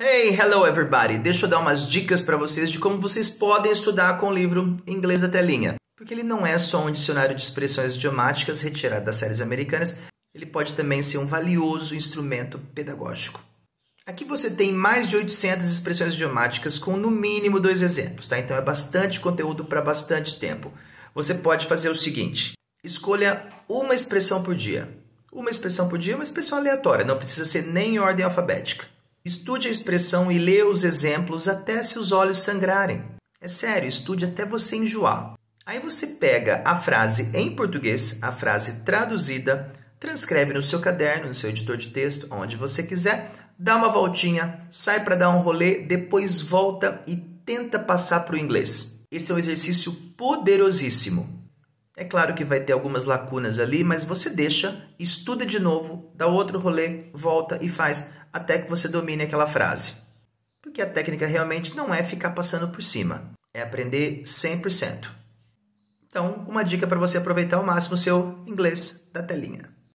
Hey, hello everybody! Deixa eu dar umas dicas para vocês de como vocês podem estudar com o livro Inglês da Telinha. Porque ele não é só um dicionário de expressões idiomáticas retirado das séries americanas, ele pode também ser um valioso instrumento pedagógico. Aqui você tem mais de 800 expressões idiomáticas com no mínimo dois exemplos, tá? Então é bastante conteúdo para bastante tempo. Você pode fazer o seguinte: escolha uma expressão por dia. Uma expressão por dia é uma expressão aleatória, não precisa ser nem em ordem alfabética. Estude a expressão e lê os exemplos até se os olhos sangrarem. É sério, estude até você enjoar. Aí você pega a frase em português, a frase traduzida, transcreve no seu caderno, no seu editor de texto, onde você quiser, dá uma voltinha, sai para dar um rolê, depois volta e tenta passar para o inglês. Esse é um exercício poderosíssimo. É claro que vai ter algumas lacunas ali, mas você deixa, estuda de novo, dá outro rolê, volta e faz até que você domine aquela frase. Porque a técnica realmente não é ficar passando por cima, é aprender 100%. Então, uma dica para você aproveitar ao máximo o seu inglês da telinha.